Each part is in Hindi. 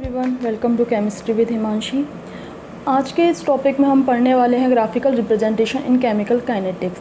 Everyone welcome to chemistry with Himanshi आज के इस टॉपिक में हम पढ़ने वाले हैं graphical representation in chemical kinetics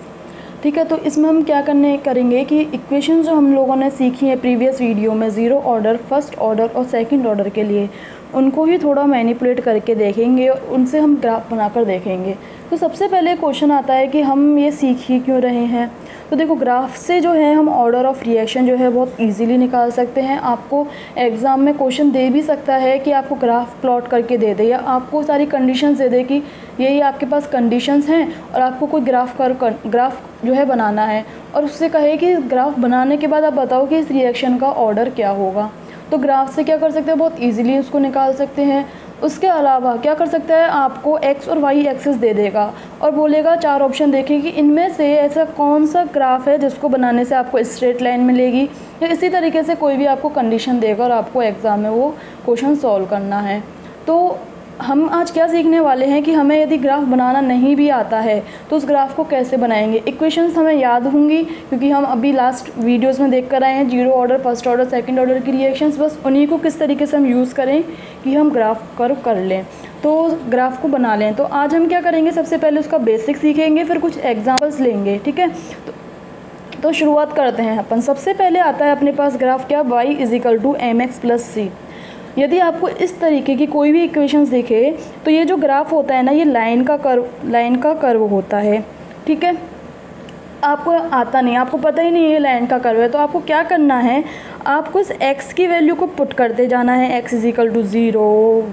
ठीक है तो इसमें हम क्या करने करेंगे कि इक्वेशन जो हम लोगों ने सीखी है प्रीवियस वीडियो में ज़ीरो ऑर्डर फ़र्स्ट ऑर्डर और सेकंड ऑर्डर के लिए उनको ही थोड़ा मैनिपुलेट करके देखेंगे, उनसे हम ग्राफ बनाकर देखेंगे। तो सबसे पहले क्वेश्चन आता है कि हम ये सीख ही क्यों रहे हैं? तो देखो ग्राफ से जो है हम ऑर्डर ऑफ़ रिएक्शन जो है बहुत इजीली निकाल सकते हैं। आपको एग्ज़ाम में क्वेश्चन दे भी सकता है कि आपको ग्राफ प्लॉट करके दे दे, या आपको सारी कंडीशंस दे दे कि यही आपके पास कंडीशंस हैं और आपको कोई ग्राफ कर ग्राफ जो है बनाना है। और उससे कहे कि ग्राफ बनाने के बाद आप बताओ कि इस रिएक्शन का ऑर्डर क्या होगा। तो ग्राफ से क्या कर सकते हैं? बहुत ईजिली उसको निकाल सकते हैं। उसके अलावा क्या कर सकता है? आपको एक्स और वाई एक्सेस दे देगा और बोलेगा, चार ऑप्शन देखें कि इनमें से ऐसा कौन सा ग्राफ है जिसको बनाने से आपको स्ट्रेट लाइन मिलेगी? या इसी तरीके से कोई भी आपको कंडीशन देगा और आपको एग्ज़ाम में वो क्वेश्चन सॉल्व करना है। तो हम आज क्या सीखने वाले हैं कि हमें यदि ग्राफ बनाना नहीं भी आता है तो उस ग्राफ को कैसे बनाएँगे? इक्वेशंस हमें याद होंगी, क्योंकि हम अभी लास्ट वीडियोस में देख कर आए हैं zero order first order second order की रिएक्शंस बस उन्हीं को किस तरीके से हम यूज़ करें कि हम ग्राफ कर कर लें। तो ग्राफ को बना लें। तो आज हम क्या करेंगे? सबसे पहले उसका बेसिक सीखेंगे, फिर कुछ एग्जाम्पल्स लेंगे, ठीक है? तो तो शुरुआत करते हैं अपन। सबसे पहले आता है अपने पास ग्राफ क्या? y is equal to m x plus c यदि आपको इस तरीके की कोई भी इक्वेशंस दिखे तो ये जो ग्राफ होता है ना, ये लाइन का कर्व लाइन का कर्व होता है, ठीक है? आपको आता नहीं, आपको पता ही नहीं ये लाइन का कर्व है तो आपको क्या करना है? आपको इस एक्स की वैल्यू को पुट करते जाना है x is equal to zero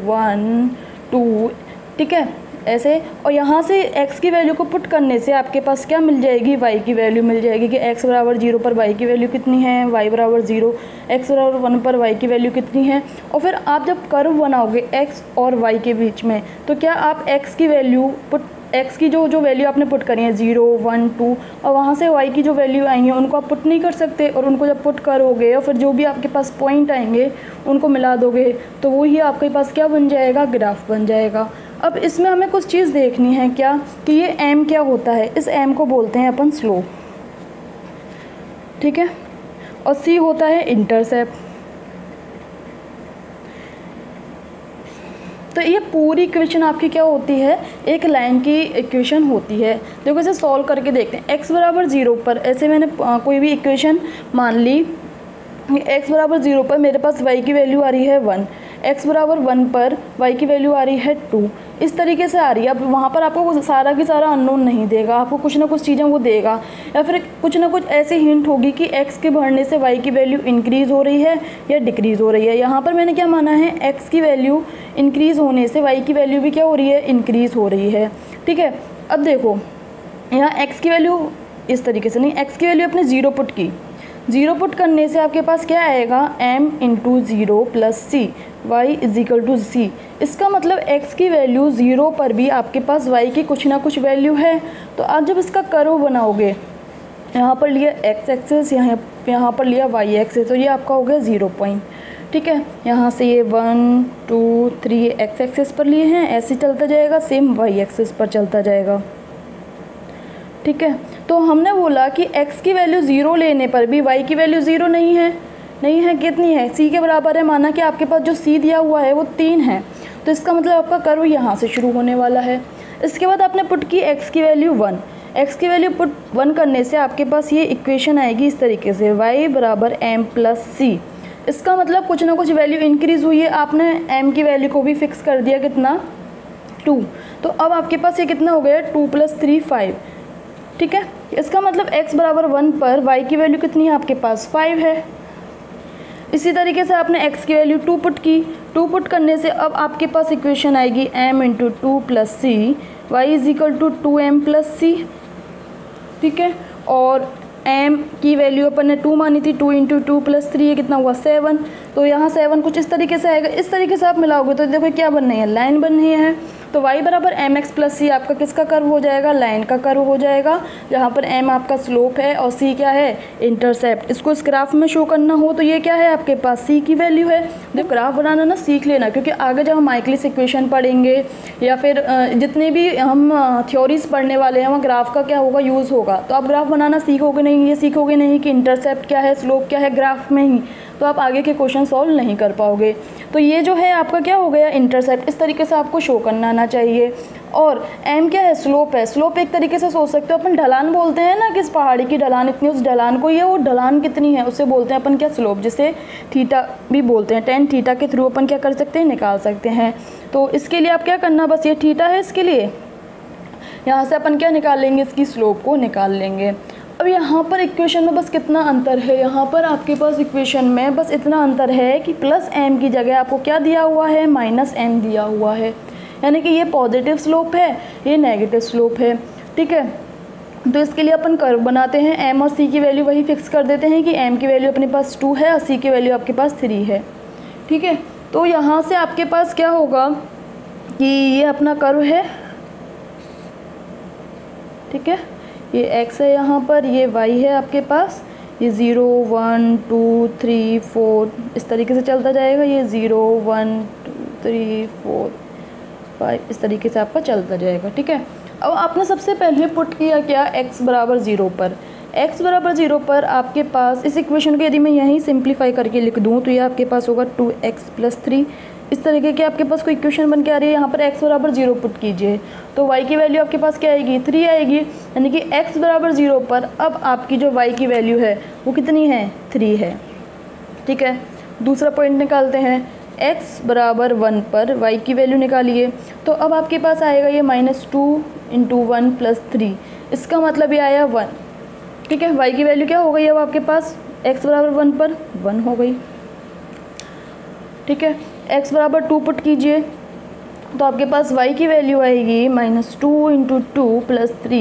one two ठीक है? ऐसे, और यहाँ से x की वैल्यू को पुट करने से आपके पास क्या मिल जाएगी? y की वैल्यू मिल जाएगी कि x बराबर ज़ीरो पर y की वैल्यू कितनी है? y बराबर ज़ीरो x बराबर वन पर y की वैल्यू कितनी है? और फिर आप जब कर्व बनाओगे x और y के बीच में तो क्या आप x की वैल्यू पुट x की जो जो वैल्यू आपने पुट करी है ज़ीरो वन टू और वहाँ से y की जो वैल्यू आई है, उनको आप पुट नहीं कर सकते, और उनको जब पुट करोगे, और फिर जो भी आपके पास पॉइंट आएँगे, उनको मिला दोगे तो वही आपके पास क्या बन जाएगा? ग्राफ बन जाएगा। अब इसमें हमें कुछ चीज़ देखनी है क्या? कि ये एम क्या होता है? इस एम को बोलते हैं अपन स्लो ठीक है? और सी होता है इंटरसेप्ट तो ये पूरी इक्वेशन आपकी क्या होती है? एक लाइन की इक्वेशन होती है। देखो इसे सॉल्व करके देखते हैं। एक्स बराबर ज़ीरो पर, ऐसे मैंने कोई भी इक्वेशन मान ली। एक्स बराबर ज़ीरो पर मेरे पास वाई की वैल्यू आ रही है वन एक्स बराबर वन पर वाई की वैल्यू आ रही है टू इस तरीके से आ रही है। अब वहाँ पर आपको सारा की सारा अननोन नहीं देगा। आपको कुछ ना कुछ चीज़ें वो देगा। या फिर कुछ ना कुछ ऐसी हिंट होगी कि एक्स के बढ़ने से वाई की वैल्यू इंक्रीज़ हो रही है या डिक्रीज़ हो रही है। यहाँ पर मैंने क्या माना है? एक्स की वैल्यू इंक्रीज़ होने से वाई की वैल्यू भी क्या हो रही है? इंक्रीज़ हो रही है। ठीक है? अब देखो, यहाँ एक्स की वैल्यू इस तरीके से नहीं एक्स की वैल्यू अपने ज़ीरो पुट की। ज़ीरो पुट करने से आपके पास क्या आएगा? M into zero plus c y is equal to c. इसका मतलब x की वैल्यू ज़ीरो पर भी आपके पास y की कुछ ना कुछ वैल्यू है। तो आप जब इसका कर्व बनाओगे, यहाँ पर लिया x एक्सेस, यहाँ यहाँ पर लिया y एक्सेस तो ये आपका हो गया ज़ीरो पॉइंट। ठीक है? यहाँ से ये one, two, three x axis पर लिए हैं, ऐसे चलता जाएगा, सेम वाई एक्सेस पर चलता जाएगा। ठीक है? तो हमने बोला कि x की वैल्यू ज़ीरो लेने पर भी y की वैल्यू ज़ीरो नहीं है। नहीं है, कितनी है? सी के बराबर है, माना कि आपके पास जो सी दिया हुआ है, वो तीन है। तो इसका मतलब आपका कर्व यहाँ से शुरू होने वाला है। इसके बाद आपने पुट की एक्स की वैल्यू वन। एक्स की वैल्यू पुट वन करने से आपके पास ये इक्वेशन आएगी इस तरीके से वाई बराबर एम प्लस सी इसका मतलब कुछ ना कुछ वैल्यू इंक्रीज़ हुई है। आपने एम की वैल्यू को भी फिक्स कर दिया कितना? टू तो अब आपके पास ये कितना हो गया? टू प्लस थ्री फाइव ठीक है? इसका मतलब x बराबर वन पर y की वैल्यू कितनी है आपके पास? फाइव है। इसी तरीके से आपने x की वैल्यू टू पुट की। टू पुट करने से अब आपके पास इक्वेशन आएगी m into two plus c y is equal to two m plus c ठीक है? और m की वैल्यू अपन ने टू मानी थी two into two plus three ये कितना हुआ? सेवन तो यहाँ सेवन कुछ इस तरीके से आएगा। इस तरीके से आप मिलाओगे तो देखो क्या बन रही है? लाइन बन रही है। तो y बराबर एम एक्स प्लस सी आपका किसका कर्व हो जाएगा? लाइन का कर्व हो जाएगा। जहाँ पर m आपका स्लोप है और c क्या है? इंटरसेप्ट इसको इस ग्राफ में शो करना हो तो ये क्या है? आपके पास c की वैल्यू है। जब ग्राफ बनाना ना सीख लेना, क्योंकि आगे जब हम माइक्लिस इक्वेशन पढ़ेंगे या फिर जितने भी हम थ्योरीज पढ़ने वाले हैं, वहाँ ग्राफ का क्या होगा? यूज़ होगा। तो आप ग्राफ बनाना सीखोगे नहीं? ये सीखोगे नहीं कि इंटरसेप्ट क्या है स्लोप क्या है? ग्राफ में ही। तो आप आगे के क्वेश्चन सॉल्व नहीं कर पाओगे। तो ये जो है आपका क्या हो गया? इंटरसेप्ट इस तरीके से आपको शो करना आना चाहिए। और एम क्या है? स्लोप है। स्लोप एक तरीके से सोच सकते हो। अपन ढलान बोलते हैं ना कि इस पहाड़ी की ढलान इतनी, उस ढलान को ये वो ढलान कितनी है? उससे बोलते हैं अपन क्या? स्लोप जिसे थीटा भी बोलते हैं। टेन थीटा के थ्रू अपन क्या कर सकते हैं? निकाल सकते हैं। तो इसके लिए आप क्या करना? बस ये थीटा है इसके लिए। यहाँ से अपन क्या निकाल लेंगे? इसकी स्लोप को निकाल लेंगे। अब यहाँ पर इक्वेशन में बस कितना अंतर है? यहाँ पर आपके पास इक्वेशन में बस इतना अंतर है कि प्लस एम की जगह आपको क्या दिया हुआ है? माइनस एम दिया हुआ है। यानी कि ये पॉजिटिव स्लोप है, ये नेगेटिव स्लोप है। ठीक है? तो इसके लिए अपन कर्व बनाते हैं। एम और सी की वैल्यू वही फिक्स कर देते हैं कि एम की वैल्यू अपने पास टू है और सी की वैल्यू आपके पास थ्री है। ठीक है? तो यहाँ से आपके पास क्या होगा कि ये अपना कर्व है। ठीक है? ये एक्स है यहाँ पर, ये वाई है आपके पास। ये zero one two three four इस तरीके से चलता जाएगा। ये zero one two three four five इस तरीके से आपका चलता जाएगा, ठीक है? अब आपने सबसे पहले पुट किया क्या? एक्स बराबर ज़ीरो पर। एक्स बराबर ज़ीरो पर आपके पास, इस इक्वेशन को यदि मैं यहीं सिंप्लीफाई करके लिख दूँ तो ये आपके पास होगा टू एक्स प्लस थ्री इस तरीके की आपके पास कोई इक्वेशन बन के आ रही है, यहाँ पर x बराबर ज़ीरो पुट कीजिए। तो y की वैल्यू आपके पास क्या आएगी? थ्री आएगी, यानी कि x बराबर ज़ीरो पर अब आपकी जो y की वैल्यू है, वो कितनी है? थ्री है। ठीक है? दूसरा पॉइंट निकालते हैं। x बराबर वन पर y की वैल्यू निकालिए। तो अब आपके पास आएगा ये minus two into one plus three इसका मतलब ये आया वन ठीक है? y की वैल्यू क्या हो गई अब आपके पास? x बराबर वन पर वन हो गई। ठीक है? X बराबर टू पुट कीजिए तो आपके पास y की वैल्यू आएगी minus two into two plus three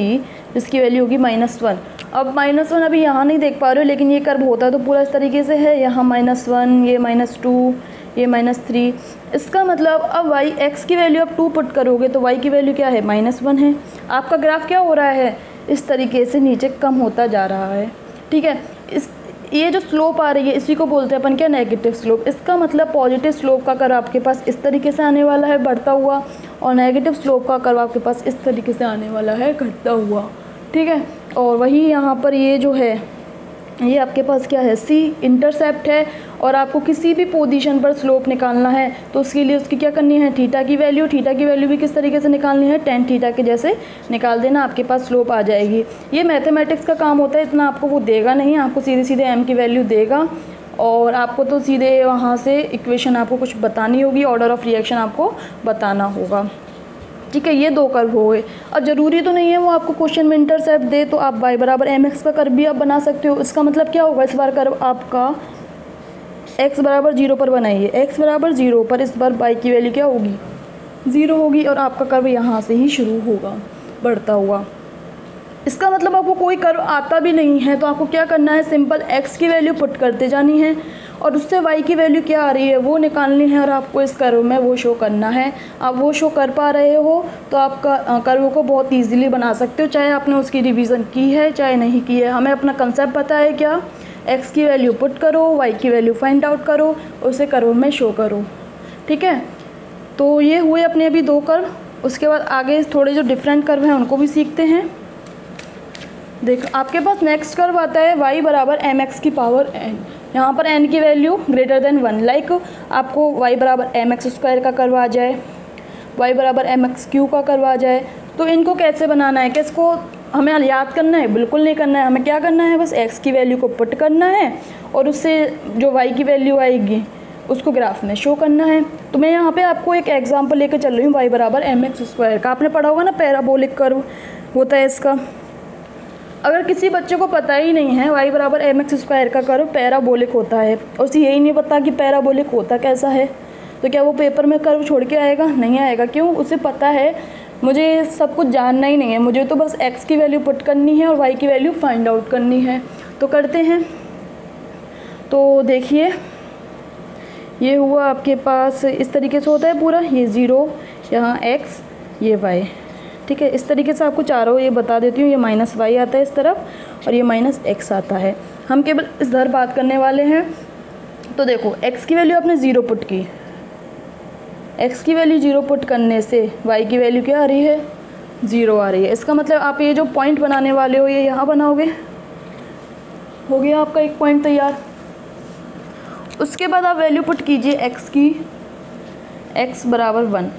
इसकी वैल्यू होगी माइनस वन अब माइनस वन अभी यहाँ नहीं देख पा रहे हो, लेकिन ये कर्व होता तो पूरा इस तरीके से है। यहाँ माइनस वन ये माइनस टू ये माइनस थ्री इसका मतलब अब वाई एक्स की वैल्यू आप टू पुट करोगे तो वाई की वैल्यू क्या है? माइनस वन है। आपका ग्राफ क्या हो रहा है? इस तरीके से नीचे कम होता जा रहा है। ठीक है? इस ये जो स्लोप आ रही है, इसी को बोलते हैं अपन क्या नेगेटिव स्लोप इसका मतलब पॉजिटिव स्लोप का कर आपके पास इस तरीके से आने वाला है, बढ़ता हुआ, और नेगेटिव स्लोप का कर आपके पास इस तरीके से आने वाला है, घटता हुआ। ठीक है? और वही यहाँ पर ये जो है, ये आपके पास क्या है? सी इंटरसेप्ट है और आपको किसी भी पोजीशन पर स्लोप निकालना है तो उसके लिए उसकी क्या करनी है? थीटा की वैल्यू थीटा की वैल्यू भी किस तरीके से निकालनी है? टेन थीटा के जैसे निकाल देना, आपके पास स्लोप आ जाएगी। ये मैथमेटिक्स का काम होता है, इतना आपको वो देगा नहीं, आपको सीधे सीधे एम की वैल्यू देगा और आपको तो सीधे वहाँ से इक्वेशन आपको कुछ बतानी होगी ऑर्डर ऑफ़ रिएक्शन आपको बताना होगा। ठीक है, ये दो कर्व हो गए। अब ज़रूरी तो नहीं है वो आपको क्वेश्चन में इंटरसेप्ट दे तो आप वाई बराबर एम एक्स का कर्व भी आप बना सकते हो। इसका मतलब क्या होगा? इस बार कर्व आपका एक्स बराबर ज़ीरो पर बनाइए। एक्स बराबर ज़ीरो पर इस बार वाई की वैल्यू क्या होगी? ज़ीरो होगी और आपका कर्व यहाँ से ही शुरू होगा, बढ़ता हुआ। इसका मतलब आपको कोई कर्व आता भी नहीं है तो आपको क्या करना है? सिंपल एक्स की वैल्यू पुट करते जानी है और उससे वाई की वैल्यू क्या आ रही है, वो निकालनी है और आपको इस कर्व में वो शो करना है। आप वो शो कर पा रहे हो तो आप कर्व को बहुत ईजिली बना सकते हो, चाहे आपने उसकी रिवीजन की है, चाहे नहीं की है। हमें अपना कंसेप्ट पता है क्या? एक्स की वैल्यू पुट करो वाई की वैल्यू फाइंड आउट करो, उसे कर्व में शो करो। ठीक है? तो ये हुए अपने अभी दो कर्व उसके बाद आगे थोड़े जो डिफरेंट कर्व हैं, उनको भी सीखते हैं। देख, आपके पास नेक्स्ट कर्व आता है वाई बराबर एम एक्स की पावर एन यहाँ पर एन की value greater than one like आपको वाई बराबर एम एक्स स्क्वायर का कर्व आ जाए वाई बराबर एम एक्स क्यू का कर्व जाए। तो इनको कैसे बनाना है? किसको हमें याद करना है, बिल्कुल नहीं करना है। हमें क्या करना है? बस एक्स की वैल्यू को पुट करना है और उससे जो वाई की वैल्यू आएगी, उसको ग्राफ में शो करना है। तो मैं यहाँ पे आपको एक एग्जांपल लेकर चल रही हूँ वाई बराबर एम एक्स स्क्वायर का। आपने पढ़ा होगा ना पैराबोलिक कर्व होता है इसका। अगर किसी बच्चे को पता ही नहीं है वाई बराबर एम एक्स स्क्वायर का कर्व पैराबोलिक होता है। और उसे यही नहीं पता कि पैराबोलिक होता कैसा है तो क्या वो पेपर में कर्व छोड़ के आएगा? नहीं आएगा। क्यों? उसे पता है मुझे सब कुछ जानना ही नहीं है। मुझे तो बस एक्स की वैल्यू पुट करनी है और वाई की वैल्यू फाइंड आउट करनी है। तो करते हैं। तो देखिए, ये हुआ आपके पास, इस तरीके से होता है पूरा। ये ज़ीरो यहाँ एक्स ये वाई ठीक है, इस तरीके से आपको चारों ये बता देती हूँ। ये माइनस वाई आता है इस तरफ़ और ये माइनस एक्स आता है। हम केवल इधर बात करने वाले हैं। तो देखो एक्स की वैल्यू आपने ज़ीरो पुट की। एक्स की वैल्यू ज़ीरो पुट करने से वाई की वैल्यू क्या आ रही है? ज़ीरो आ रही है। इसका मतलब आप ये जो पॉइंट बनाने वाले हो, ये यहाँ बनाओगे? हो गया आपका एक पॉइंट तैयार। उसके बाद आप वैल्यू पुट कीजिए एक्स की। एक्स बराबर वन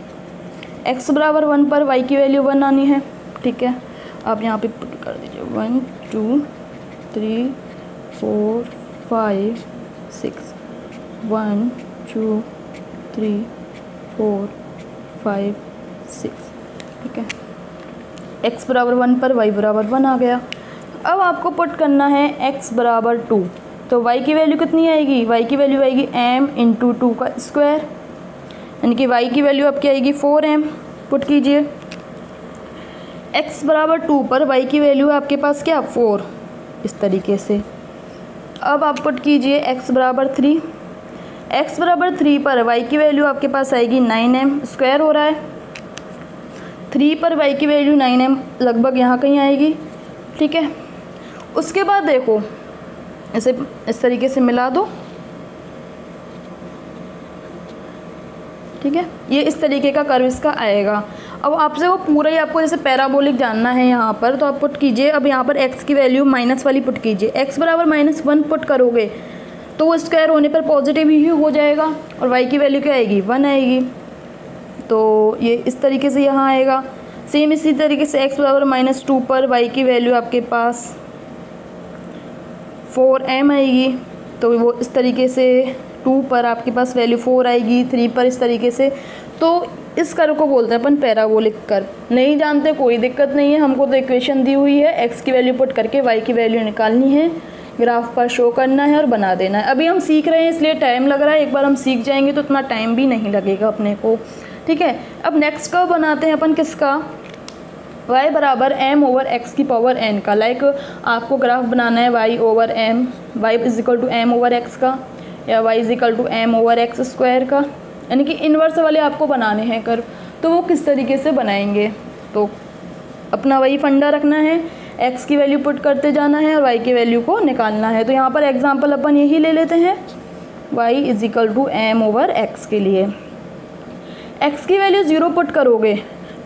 एक्स बराबर वन पर वाई की वैल्यू वन आनी है। ठीक है? आप यहाँ पे पुट कर दीजिए। One two three four five six one two three four, five, six. ठीक है? एक्स बराबर वन पर वाई बराबर वन आ गया। अब आपको पुट करना है एक्स बराबर टू तो वाई की वैल्यू कितनी आएगी? वाई की वैल्यू आएगी एम इंटू टू का स्क्वायर यानी कि वाई की वैल्यू आपकी आएगी फोर एम पुट कीजिए। एक्स बराबर टू पर वाई की वैल्यू है आपके पास क्या? फोर इस तरीके से। अब आप पुट कीजिए एक्स बराबर थ्री एक्स बराबर थ्री पर y की वैल्यू आपके पास आएगी नाइन एम स्क्वायर हो रहा है। थ्री पर y की वैल्यू नाइन एम लगभग यहाँ कहीं आएगी, ठीक है? उसके बाद देखो, इसे, इस तरीके से मिला दो। ठीक है? ये इस तरीके का कर्व इसका आएगा। अब आपसे वो पूरा ही आपको जैसे पैराबोलिक जानना है यहाँ पर तो आप पुट कीजिए। अब यहाँ पर x की वैल्यू माइनस वाली पुट कीजिए। X बराबर माइनस वन पुट करोगे तो वो स्क्वायर होने पर पॉजिटिव ही हो जाएगा और वाई की वैल्यू क्या आएगी? वन आएगी। तो ये इस तरीके से यहाँ आएगा। सेम इसी तरीके से एक्स बराबर माइनस टू पर वाई की वैल्यू आपके पास फोर एम आएगी। तो वो इस तरीके से टू पर आपके पास वैल्यू फोर आएगी थ्री पर इस तरीके से। तो इस कर्व को बोलते हैं अपन पैराबोलिक कर्व नहीं जानते, कोई दिक्कत नहीं है। हमको तो इक्वेशन दी हुई है। एक्स की वैल्यू पुट करके वाई की वैल्यू निकालनी है। ग्राफ पर शो करना है और बना देना है। अभी हम सीख रहे हैं, इसलिए टाइम लग रहा है। एक बार हम सीख जाएँगे तो उतना टाइम भी नहीं लगेगा अपने को। ठीक है? अब नेक्स्ट कर्व बनाते हैं अपन किसका? y बराबर m ओवर x की पावर n का। लाइक आपको ग्राफ बनाना है y over m, y is equal to m over x का, या y is equal to m over x square का। यानी कि इन्वर्स वाले आपको बनाने हैं कर। तो वो किस तरीके से बनाएँगे? तो अपना वही फंडा रखना है। X की वैल्यू पुट करते जाना है और वाई की वैल्यू को निकालना है। तो यहाँ पर एग्ज़ाम्पल अपन यही ले लेते हैं। Y is equal to m over x के लिए। एक्स की वैल्यू ज़ीरो पुट करोगे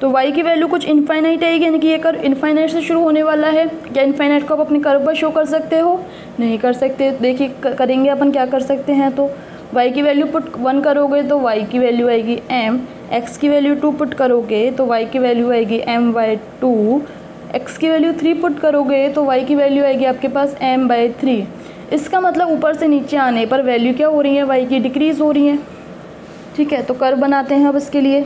तो y की वैल्यू कुछ इन्फाइनाइट आएगी यानी कि ये कर इन्फाइनाइट से शुरू होने वाला है। क्या इन्फाइनाइट को आप अपने कर्व पर शो कर सकते हो? नहीं कर सकते। देखिए करेंगे अपन क्या कर सकते हैं तो y की वैल्यू पुट वन करोगे तो y की वैल्यू आएगी m x की वैल्यू टू पुट करोगे तो y की वैल्यू आएगी m बाई टू एक्स की वैल्यू थ्री पुट करोगे तो y की वैल्यू आएगी आपके पास m बाई थ्री इसका मतलब ऊपर से नीचे आने पर वैल्यू क्या हो रही है? Y की डिक्रीज़ हो रही है। ठीक है तो कर बनाते हैं अब इसके लिए।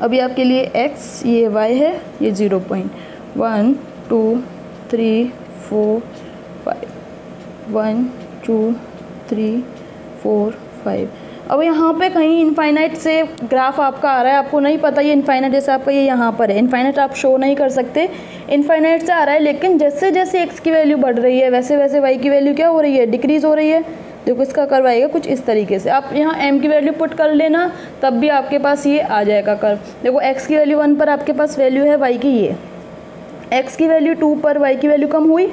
अभी आपके लिए x, ये y है, ये zero point one two three four five one two three four five अब यहाँ पे कहीं इनफाइनाइट से ग्राफ आपका आ रहा है, आपको नहीं पता ये इनफाइनाइट जैसे आपका ये यहाँ पर है। इनफाइनाइट आप शो नहीं कर सकते। इनफाइनाइट से आ रहा है, लेकिन जैसे जैसे एक्स की वैल्यू बढ़ रही है, वैसे वैसे वाई की वैल्यू क्या हो रही है? डिक्रीज़ हो रही है। देखो इसका कर्व आएगा कुछ इस तरीके से। आप यहाँ एम की वैल्यू पुट कर लेना, तब भी आपके पास ये आ जाएगा कर्व देखो एक्स की वैल्यू वन पर आपके पास वैल्यू है वाई की ये। एक्स की वैल्यू टू पर वाई की वैल्यू कम हुई।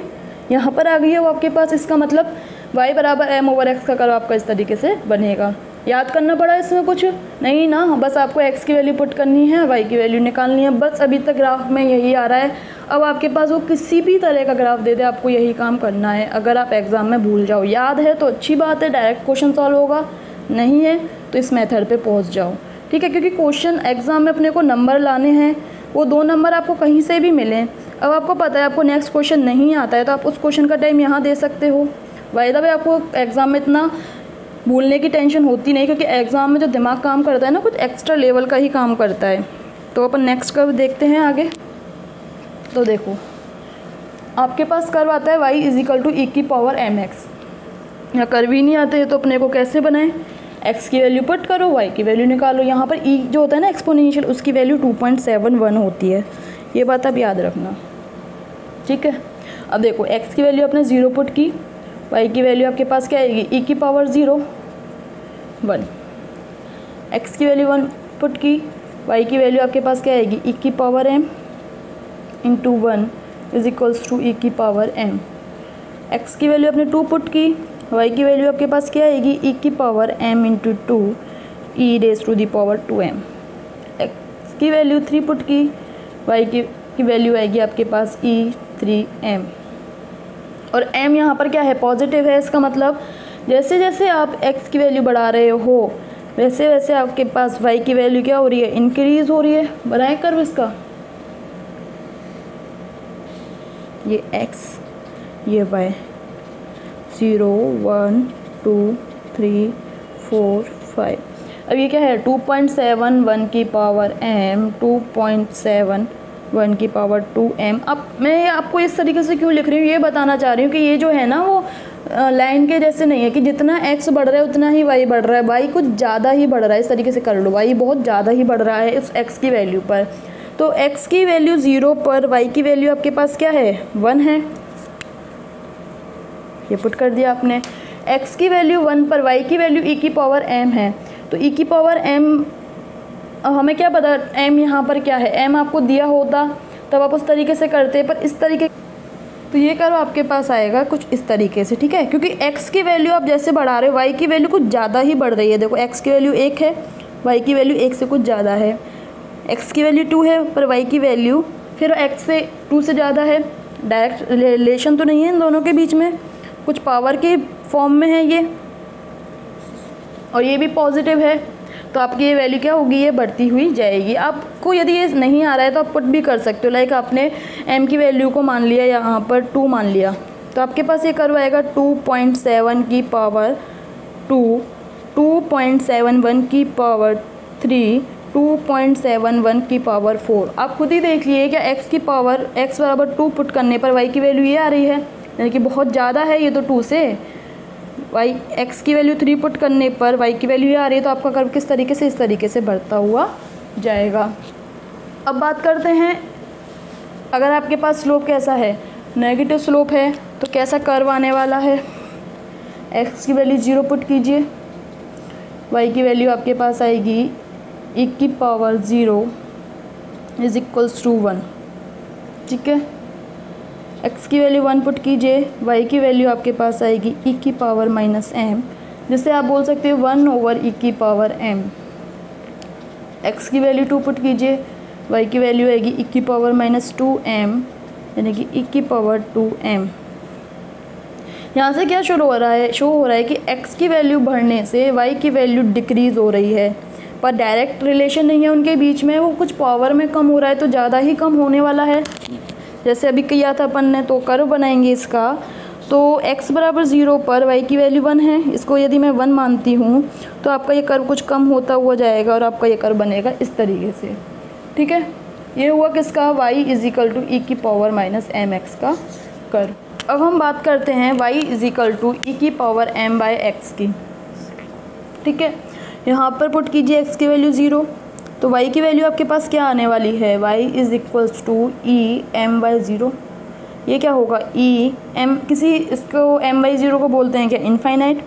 यहाँ पर आ गई है वो आपके पास, इसका मतलब वाई बराबर एम ओवर एक्स का कर्व आपका इस तरीके से बनेगा। याद करना पड़ा इसमें कुछ? नहीं ना, बस आपको एक्स की वैल्यू पुट करनी है वाई की वैल्यू निकालनी है, बस अभी तक ग्राफ में यही आ रहा है। अब आपके पास वो किसी भी तरह का ग्राफ दे दे, आपको यही काम करना है। अगर आप एग्ज़ाम में भूल जाओ। याद है तो अच्छी बात है डायरेक्ट क्वेश्चन सॉल्व होगा। नहीं है तो इस मेथड पे पहुँच जाओ। ठीक है, क्योंकि क्वेश्चन एग्ज़ाम में अपने को नंबर लाने हैं। वो दो नंबर आपको कहीं से भी मिलें। अब आपको पता है, आपको नेक्स्ट क्वेश्चन नहीं आता है तो आप उस क्वेश्चन का टाइम यहाँ दे सकते हो। वायदा भाई आपको एग्ज़ाम में इतना भूलने की टेंशन होती नहीं, क्योंकि एग्ज़ाम में जो दिमाग काम करता है ना, कुछ एक्स्ट्रा लेवल का ही काम करता है। तो अपन नेक्स्ट कर्व देखते हैं आगे। तो देखो, आपके पास कर्व आता है वाई इज़ टू ई की पावर एम एक्स या कर्व ही नहीं आते तो अपने को कैसे बनाएँ? एक्स की वैल्यू पुट करो वाई की वैल्यू निकालो। यहाँ पर ई जो होता है ना एक्सपोनेंशियल उसकी value two point seven one होती है। ये बात आप याद रखना। ठीक है? अब देखो एक्स की वैल्यू आपने ज़ीरो पुट की। वाई की वैल्यू आपके पास क्या आएगी? ई की पावर ज़ीरो वन एक्स की वैल्यू वन पुट की वाई की वैल्यू आपके पास क्या आएगी? ई की power m into one is equals to e की पावर एम एक्स की वैल्यू आपने टू पुट की वाई की वैल्यू आपके पास क्या आएगी? ई की power m into two e raise to the power two m x की वैल्यू थ्री पुट की वाई की वैल्यू आएगी आपके पास ई थ्री एम और एम यहाँ पर क्या है? पॉजिटिव है इसका मतलब। जैसे जैसे आप एक्स की वैल्यू बढ़ा रहे हो, वैसे वैसे आपके पास वाई की वैल्यू क्या हो रही है? इंक्रीज हो रही है। बनाए कर्व इसका। ये एक्स ये y zero one two three four five अब ये क्या है? टू पॉइंट सेवन वन की power m two point seven one की पावर टू एम। अब मैं आपको इस तरीके से क्यों लिख रही हूँ? ये बताना चाह रही हूँ कि ये जो है ना, वो लाइन के जैसे नहीं है कि जितना एक्स बढ़ रहा है, उतना ही वाई बढ़ रहा है। वाई कुछ ज़्यादा ही बढ़ रहा है, इस तरीके से कर लो। वाई बहुत ज़्यादा ही बढ़ रहा है इस एक्स की वैल्यू पर। तो एक्स की वैल्यू ज़ीरो पर वाई की वैल्यू आपके पास क्या है? वन है। ये पुट कर दिया आपने। एक्स की वैल्यू वन पर वाई की वैल्यू ई की पावर एम है। तो ई की पावर एम हमें क्या पता एम यहाँ पर क्या है? एम आपको दिया होता, तब आप उस तरीके से करते, पर इस तरीके तो ये करो, आपके पास आएगा कुछ इस तरीके से, ठीक है? क्योंकि एक्स की वैल्यू आप जैसे बढ़ा रहे हो वाई की वैल्यू कुछ ज़्यादा ही बढ़ रही है। देखो एक्स की वैल्यू एक है वाई की वैल्यू एक से कुछ ज़्यादा है। एक्स की वैल्यू टू है, पर वाई की वैल्यू फिर एक्स से टू से ज़्यादा है। डायरेक्ट रिलेशन तो नहीं है इन दोनों के बीच में, कुछ पावर के फॉर्म में है ये। और ये भी पॉजिटिव है। तो आपकी ये वैल्यू क्या होगी? ये बढ़ती हुई जाएगी। आपको यदि ये नहीं आ रहा है तो आप पुट भी कर सकते हो। लाइक आपने एम की वैल्यू को मान लिया, यहाँ पर टू मान लिया। तो आपके पास ये कर्व आएगा टू पॉइंट सेवन की power two two point seven one की power three two point seven one की पावर फोर आप खुद ही देख लिए क्या एक्स की पावर एक्स बराबर टू पुट करने पर वाई की वैल्यू ये आ रही है। यानी कि बहुत ज़्यादा है ये तो टू से। वाई एक्स की वैल्यू थ्री पुट करने पर वाई की वैल्यू आ रही है तो आपका कर्व किस तरीके से, इस तरीके से बढ़ता हुआ जाएगा। अब बात करते हैं, अगर आपके पास स्लोप कैसा है नेगेटिव स्लोप है तो कैसा कर्व आने वाला है? एक्स की वैल्यू ज़ीरो पुट कीजिए वाई की वैल्यू आपके पास आएगी ई की power zero is equals to one ठीक है? एक्स की वैल्यू वन पुट कीजिए, वाई की वैल्यू आपके पास आएगी ई की पावर माइनस एम, जिससे आप बोल सकते हो वन ओवर ई की पावर एम। एक्स की वैल्यू टू पुट कीजिए, वाई की वैल्यू आएगी ई की पावर माइनस टू एम, यानी कि ई की पावर टू एम। यहाँ से क्या शुरू हो रहा है? शो हो रहा है कि x की वैल्यू बढ़ने से y की वैल्यू डिक्रीज़ हो रही है। पर डायरेक्ट रिलेशन नहीं है उनके बीच में, वो कुछ पावर में कम हो रहा है तो ज़्यादा ही कम होने वाला है। जैसे अभी किया था अपन ने तो कर्व बनाएँगे इसका। तो x बराबर ज़ीरो पर y की वैल्यू वन है। इसको यदि मैं वन मानती हूँ तो आपका ये कर्व कुछ कम होता हुआ जाएगा और आपका ये कर्व बनेगा इस तरीके से। ठीक है? ये हुआ किसका? y is equal to e की पावर माइनस एम एक्स का कर्व अब हम बात करते हैं y is equal to e की पावर एम बाई एक्स की। ठीक है? यहाँ पर पुट कीजिए x की वैल्यू ज़ीरो तो y की वैल्यू आपके पास क्या आने वाली है? y is equals to e m by zero ये क्या होगा? ई एम किसी इसको एम बाई ज़ीरो को बोलते हैं क्या? इनफाइनाइट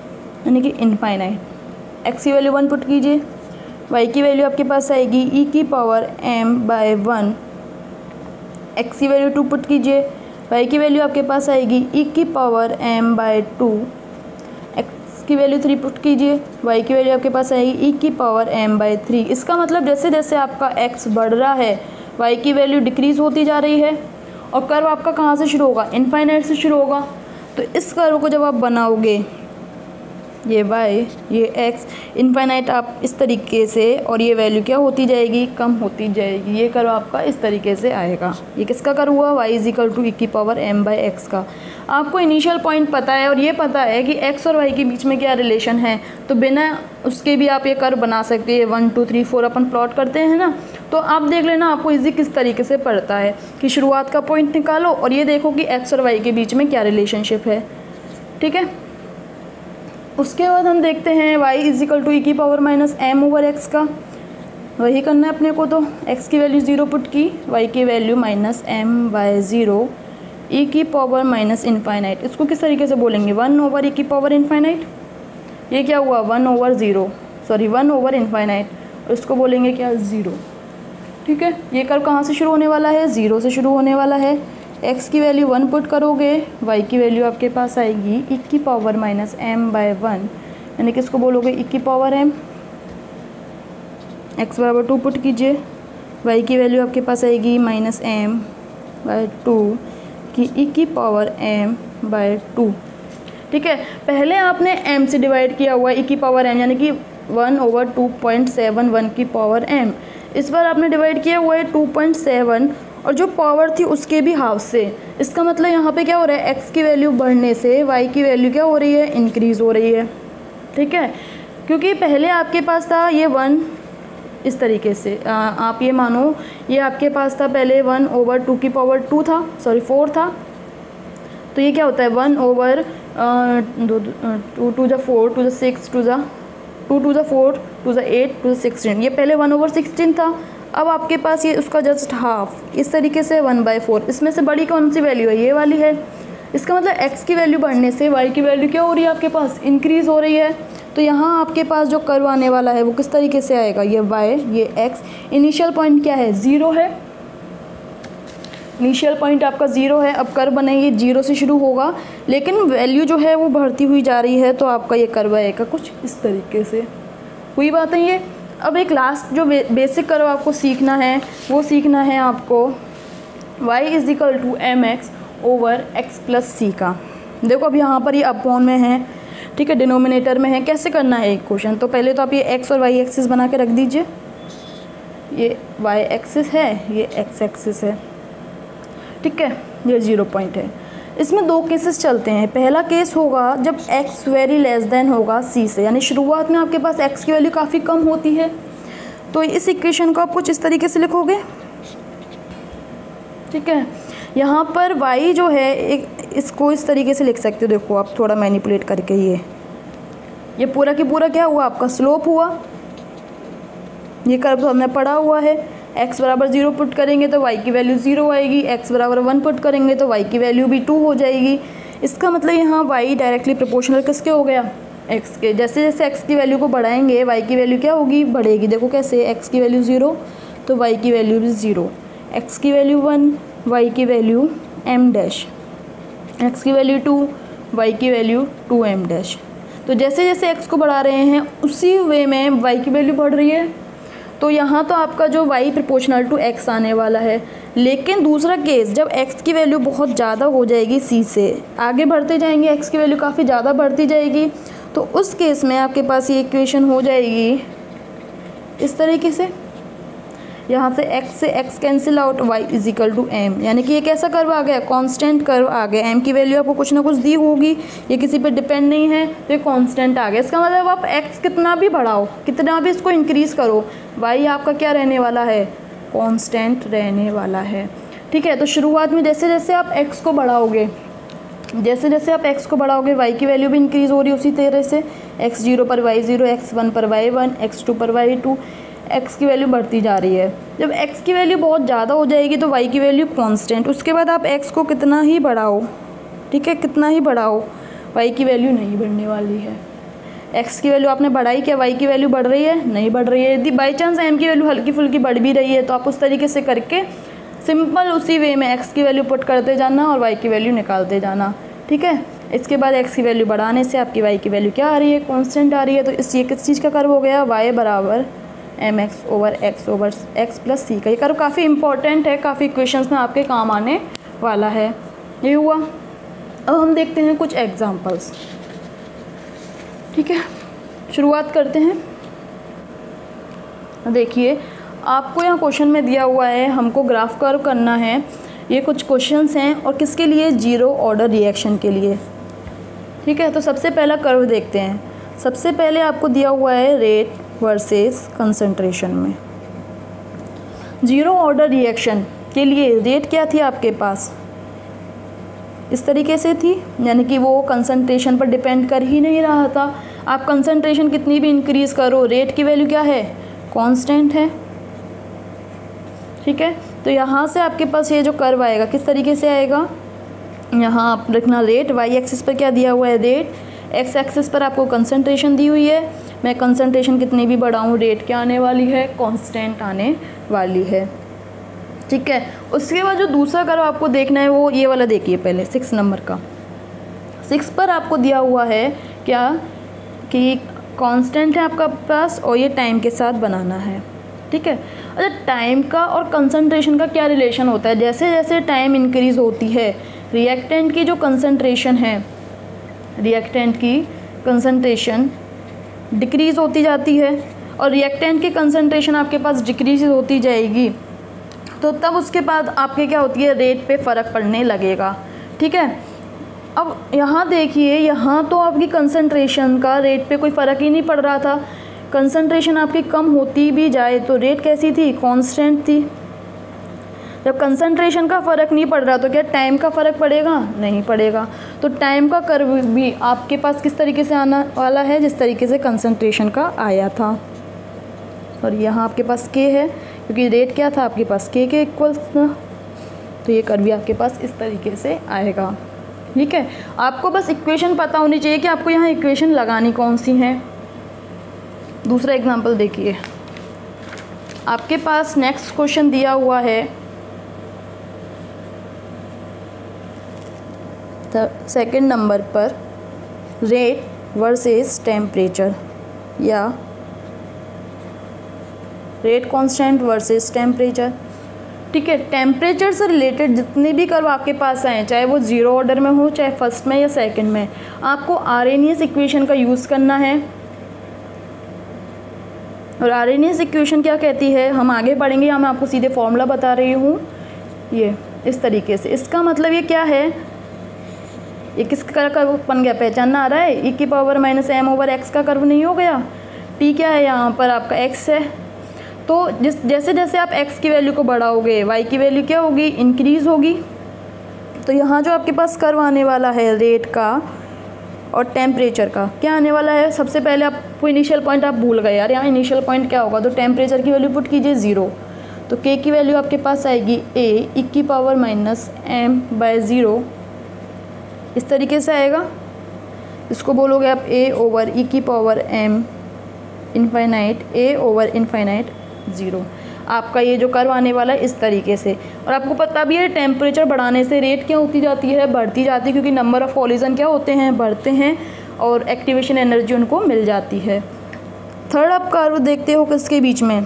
यानी कि इनफाइनाइट एक्स की वैल्यू वन पुट कीजिए. Y की वैल्यू आपके पास आएगी e की power m by one x की वैल्यू टू पुट कीजिए. Y की वैल्यू आपके पास आएगी e की पावर m बाय टू की वैल्यू थ्री पुट कीजिए वाई की वैल्यू आपके पास आएगी ई की पावर एम बाई थ्री इसका मतलब जैसे जैसे आपका एक्स बढ़ रहा है वाई की वैल्यू डिक्रीज़ होती जा रही है और कर्व आपका कहाँ से शुरू होगा? इनफाइनाइट से शुरू होगा। तो इस कर्व को जब आप बनाओगे ये वाई ये एक्स इनफाइनाइट आप इस तरीके से और ये वैल्यू क्या होती जाएगी? कम होती जाएगी। ये कर्व आपका इस तरीके से आएगा। ये किसका कर्व हुआ? Y is equal to e की पावर एम बाई एक्स का। आपको इनिशियल पॉइंट पता है और ये पता है कि एक्स और वाई के बीच में क्या रिलेशन है। तो बिना उसके भी आप ये कर्व बना सकते हैं। वन टू थ्री फोर अपन प्लॉट करते हैं ना? तो आप देख लेना आपको इजी किस तरीके से पड़ता है कि शुरुआत का पॉइंट निकालो और ये देखो कि एक्स और वाई के बीच में क्या रिलेशनशिप है। ठीक है? उसके बाद हम देखते हैं वाई इजिकल टू ई की power minus m over x का। वही करना है अपने को तो। एक्स की वैल्यू ज़ीरो पुट की वाई की value minus m by zero e की पावर माइनस इनफाइनाइट इसको किस तरीके से बोलेंगे? वन ओवर ई की पावर इनफाइनाइट ये क्या हुआ? One over zero sorry one over infinite इसको बोलेंगे क्या? ज़ीरो ठीक है? ये कर्व कहाँ से शुरू होने वाला है? ज़ीरो से शुरू होने वाला है। एक्स की वैल्यू वन पुट करोगे वाई की वैल्यू आपके पास आएगी इक की power minus m by one यानी कि इसको बोलोगे? इक की पावर एम एक्स बराबर टू पुट कीजिए. वाई की वैल्यू आपके पास आएगी माइनस एम बाय टू की ई की पावर एम बाय टू ठीक है? पहले आपने एम से डिवाइड किया हुआ ई की पावर एम यानी कि one over two point seven one की पावर एम इस बार आपने डिवाइड किया हुआ है टू पॉइंट सेवन और जो पावर थी उसके भी हाफ़ से। इसका मतलब यहाँ पे क्या हो रहा है? एक्स की वैल्यू बढ़ने से वाई की वैल्यू क्या हो रही है? इंक्रीज़ हो रही है। ठीक है? क्योंकि पहले आपके पास था ये वन इस तरीके से। आ, आप ये मानो ये आपके पास था पहले वन ओवर टू की पावर टू था सॉरी फोर था। तो ये क्या होता है? वन ओवर टू टू ज़ा फोर टू ज़ा सिक्स टू ज़ा टू टू ज़ा फोर टू ज़ा एट टू ज़ा सिक्सटीन ये पहले वन ओवर सिक्सटीन था। अब आपके पास ये उसका जस्ट हाफ़ इस तरीके से वन बाई फोर इसमें से बड़ी कौन सी वैल्यू है? ये वाली है. इसका मतलब एक्स की वैल्यू बढ़ने से वाई की वैल्यू क्या हो रही है आपके पास? इंक्रीज़ हो रही है. तो यहाँ आपके पास जो कर्व आने वाला है वो किस तरीके से आएगा? ये वाई ये एक्स इनिशियल पॉइंट क्या है? ज़ीरो है. इनिशियल पॉइंट आपका ज़ीरो है. अब कर्व बनेगी ज़ीरो से शुरू होगा. लेकिन वैल्यू जो है वो बढ़ती हुई जा रही है तो आपका ये कर्व आएगा कुछ इस तरीके से. हुई बात है ये? अब एक लास्ट जो बेसिक करो आपको सीखना है, वो सीखना है आपको y is equal to m x over x plus c का। देखो अब यहाँ पर ये अपॉन में है, ठीक है डिनोमिनेटर में है, कैसे करना है एक क्वेश्चन तो पहले तो आप ये x और y एक्सिस बना के रख दीजिए। ये y एक्सिस है, ये x एक्सिस है, ठीक है, ये ज़ीरो पॉइंट है। इसमें दो केसेस चलते हैं। पहला केस होगा जब x वेरी लेस देन होगा c से, यानी शुरुआत में आपके पास x की वैल्यू काफ़ी कम होती है। तो इस इक्वेशन को आप कुछ इस तरीके से लिखोगे? ठीक है? यहाँ पर y जो है, एक, इसको इस तरीके से लिख सकते हो। देखो, आप थोड़ा मैनिपुलेट करके ये। ये पूरा की पूरा क्या हुआ? आपका स्लोप हुआ। ये कर्व हमने पढ़ा हुआ है। X बराबर ज़ीरो पुट करेंगे तो y की वैल्यू ज़ीरो आएगी x बराबर वन पुट करेंगे तो y की वैल्यू भी टू हो जाएगी इसका मतलब यहाँ y डायरेक्टली प्रोपोर्शनल किसके हो गया x के जैसे जैसे x की वैल्यू को बढ़ाएँगे y की वैल्यू क्या होगी बढ़ेगी देखो कैसे x की वैल्यू ज़ीरो तो y की वैल्यू भी ज़ीरो x की वैल्यू वन y की वैल्यू m डैश x की वैल्यू टू y की वैल्यू टू एम डैश तो जैसे जैसे x को बढ़ा रहे हैं उसी वे में y की वैल्यू बढ़ रही है तो यहाँ तो आपका जो y प्रपोर्शनल टू x आने वाला है। लेकिन दूसरा केस जब x की वैल्यू बहुत ज़्यादा हो जाएगी c से, आगे बढ़ते जाएँगे, x की वैल्यू काफ़ी ज़्यादा बढ़ती जाएगी तो उस केस में आपके पास ये इक्वेशन हो जाएगी। इस तरीके से यहाँ से x से x cancel out y is equal to m यानी कि ये कैसा कर्व आ गया? कांस्टेंट कर्व आ गया. m की वैल्यू आपको कुछ ना कुछ दी होगी. ये किसी पे डिपेंड नहीं है तो ये कांस्टेंट आ गया. इसका मतलब आप x कितना भी बढ़ाओ, कितना भी इसको इंक्रीज़ करो, y आपका क्या रहने वाला है? कॉन्स्टेंट रहने वाला है. ठीक है तो शुरुआत में जैसे जैसे आप x को बढ़ाओगे, जैसे जैसे आप x को बढ़ाओगे, y की वैल्यू भी इंक्रीज़ हो रही है उसी तरह से. x ज़ीरो पर y ज़ीरो एक्स वन पर y वन एक्स टू पर y टू x की वैल्यू बढ़ती जा रही है जब x की वैल्यू बहुत ज़्यादा हो जाएगी तो y की वैल्यू कांस्टेंट उसके बाद आप x को कितना ही बढ़ाओ ठीक है कितना ही बढ़ाओ y की वैल्यू नहीं बढ़ने वाली है x की वैल्यू आपने बढ़ाई क्या y की वैल्यू बढ़ रही है नहीं बढ़ रही है यदि बाई चांस एम की वैल्यू हल्की फुल्की बढ़ भी रही है तो आप उस तरीके से करके सिंपल उसी वे में एक्स की वैल्यू पुट करते जाना और वाई की वैल्यू निकालते जाना ठीक है इसके बाद x की वैल्यू बढ़ाने से आपकी y की वैल्यू क्या आ रही है कांस्टेंट आ रही है तो इस ये किस चीज़ का कर्व हो गया y बराबर m x over x over x plus c का। ये कर्व काफ़ी इंपॉर्टेंट है, काफ़ी क्वेश्चंस में आपके काम आने वाला है। ये हुआ। अब हम देखते हैं कुछ एग्जांपल्स ठीक है? शुरुआत करते हैं। देखिए, आपको यहाँ क्वेश्चन में दिया हुआ है, हमको ग्राफ कर्व करना है। ये कुछ क्वेश्चंस हैं और किसके लिए? ज़ीरो ऑर्डर रिएक्शन के लिए। ठीक है? तो सबसे पहला कर्व देखते हैं। सबसे पहले आपको दिया हुआ है रेट वर्सेस कंसंट्रेशन में। ज़ीरो ऑर्डर रिएक्शन के लिए रेट क्या थी आपके पास? इस तरीके से थी, यानी कि वो कंसंट्रेशन पर डिपेंड कर ही नहीं रहा था। आप कंसंट्रेशन कितनी भी इंक्रीज़ करो रेट की वैल्यू क्या है? कांस्टेंट है। ठीक है? तो यहाँ से आपके पास ये जो कर्व आएगा, किस तरीके से आएगा? यहाँ आप रखना रेट वाई एक्सिस पर क्या दिया हुआ है रेट एक्स एक्सिस पर आपको कंसनट्रेशन दी हुई है। मैं कंसनट्रेशन कितनी भी बढ़ाऊँ रेट क्या आने वाली है? कॉन्स्टेंट आने वाली है। ठीक है? उसके बाद जो दूसरा कर्व आपको देखना है, वो ये वाला देखिए पहले सिक्स नंबर का। सिक्स पर आपको दिया हुआ है क्या? कि कांस्टेंट है आपका पास और ये टाइम के साथ बनाना है। ठीक है? अच्छा टाइम का और कंसंट्रेशन का क्या रिलेशन होता है? जैसे जैसे टाइम इंक्रीज़ होती है रिएक्टेंट की जो कंसंट्रेशन है रिएक्टेंट की कंसंट्रेशन डिक्रीज़ होती जाती है और रिएक्टेंट की कंसंट्रेशन आपके पास डिक्रीज होती जाएगी तो तब उसके बाद आपके क्या होती है रेट पे फ़र्क पड़ने लगेगा। ठीक है? अब यहाँ देखिए, यहाँ तो आपकी कंसंट्रेशन का रेट पे कोई फ़र्क ही नहीं पड़ रहा था। कंसंट्रेशन आपकी कम होती भी जाए तो रेट कैसी थी? कांस्टेंट थी। जब कंसंट्रेशन का फ़र्क नहीं पड़ रहा तो क्या टाइम का फ़र्क पड़ेगा? नहीं पड़ेगा। तो टाइम का कर्व भी आपके पास किस तरीके से आना वाला है? जिस तरीके से कंसंट्रेशन का आया था। और यहाँ आपके पास के है, क्योंकि रेट क्या था? आपके पास के के इक्वल्स था। तो ये कर्व भी आपके पास इस तरीके से आएगा। ठीक है? आपको बस इक्वेशन पता होनी चाहिए कि आपको यहाँ इक्वेशन लगानी कौन सी है। दूसरा एग्जांपल देखिए। आपके पास नेक्स्ट क्वेश्चन दिया हुआ है। सेकंड नंबर पर रेट वर्सेस टेम्परेचर या रेट कांस्टेंट वर्सेस टेम्परेचर ठीक है टेम्परेचर से रिलेटेड जितने भी कर्व आपके पास आए, चाहे वो ज़ीरो ऑर्डर में हो, चाहे फ़र्स्ट में या सेकंड में, आपको आर इक्वेशन का यूज़ करना है। और आरएनएस इक्वेशन क्या कहती है? हम आगे पढ़ेंगे या मैं आपको सीधे फॉर्मूला बता रही हूँ। ये, इस तरीके से। इसका मतलब ये क्या है? ये किस का कर्व बन गया? पहचानना आ रहा है? ई की power minus m over x का कर्व नहीं हो गया? टी क्या है यहाँ पर? आपका एक्स है। तो जिस, जैसे जैसे आप एक्स की वैल्यू को बढ़ाओगे वाई की वैल्यू क्या होगी? इंक्रीज़ होगी। तो यहाँ जो आपके पास कर्व आने वाला है रेट का और टेम्परेचर का, क्या आने वाला है? सबसे पहले आपको इनिशियल पॉइंट आप भूल गए यार। यहाँ इनिशियल पॉइंट क्या होगा? तो टेम्परेचर की वैल्यू पुट कीजिए ज़ीरो तो के की वैल्यू आपके पास आएगी ए इक्की power minus m by zero इस तरीके से आएगा। इसको बोलोगे आप ए ओवर ई की power m infinite A over infinite zero आपका ये जो कर्व आने वाला है, इस तरीके से। और आपको पता भी है टेम्परेचर बढ़ाने से रेट क्या होती जाती है? बढ़ती जाती है, क्योंकि नंबर ऑफ़ कॉलिजन क्या होते हैं? बढ़ते हैं और एक्टिवेशन एनर्जी उनको मिल जाती है। थर्ड आप कर्व देखते हो किसके बीच में?